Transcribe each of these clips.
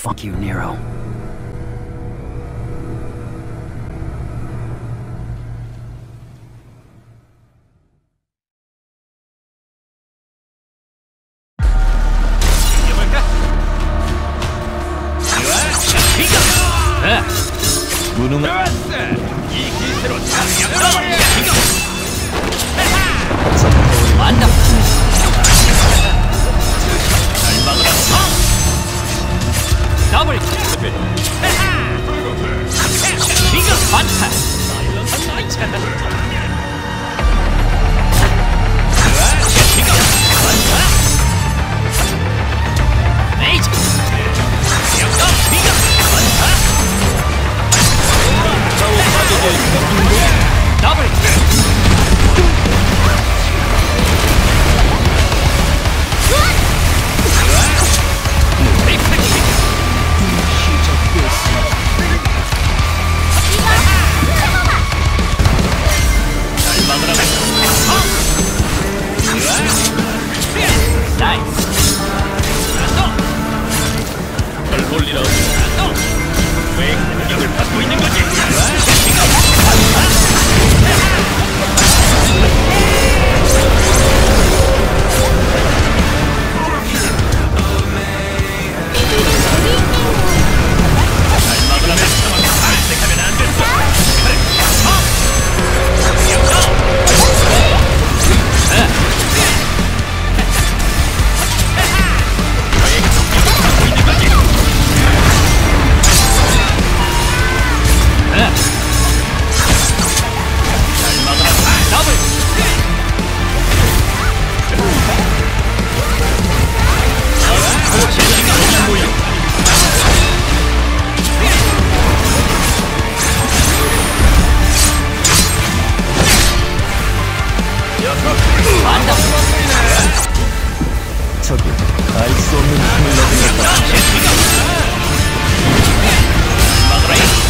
Fuck you, Nero. Wonderful. ダブルさてあいつを見つめなくなった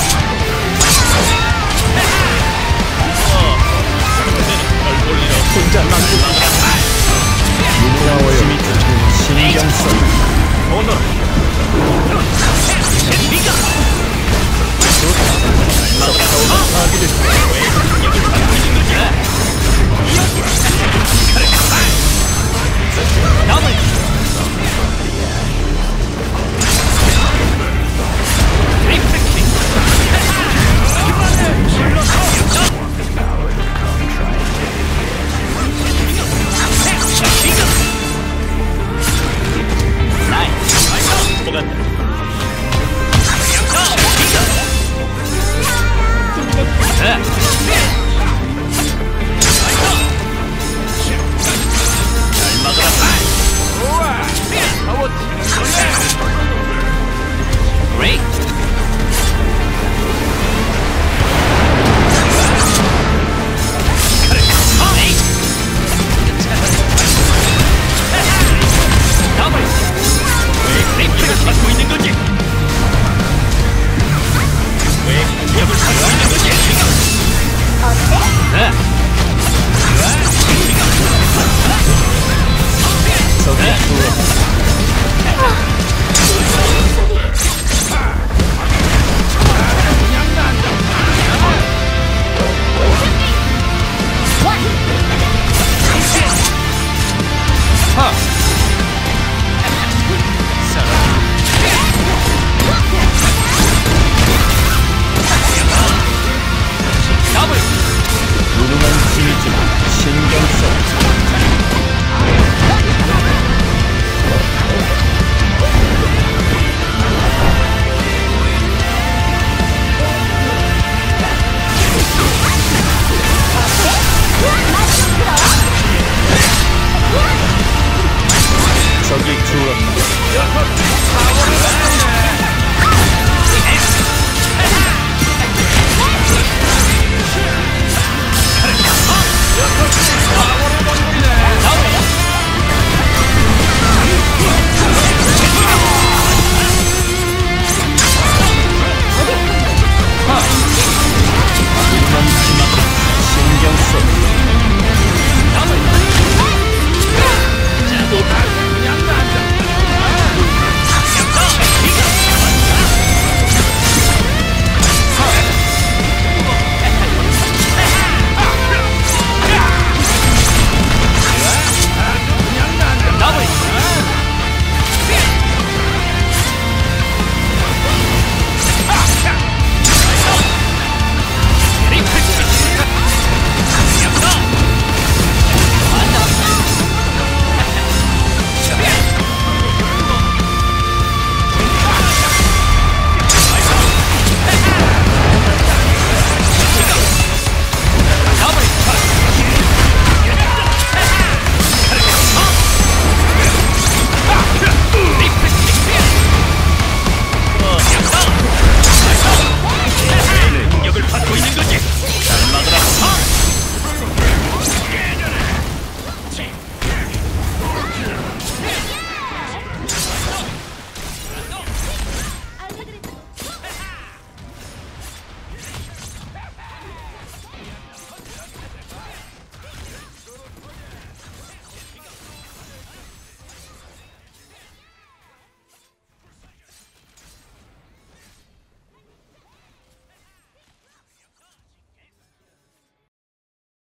혼자 남기만 유명하여 신경 써 지금 신경 써 적이 주었다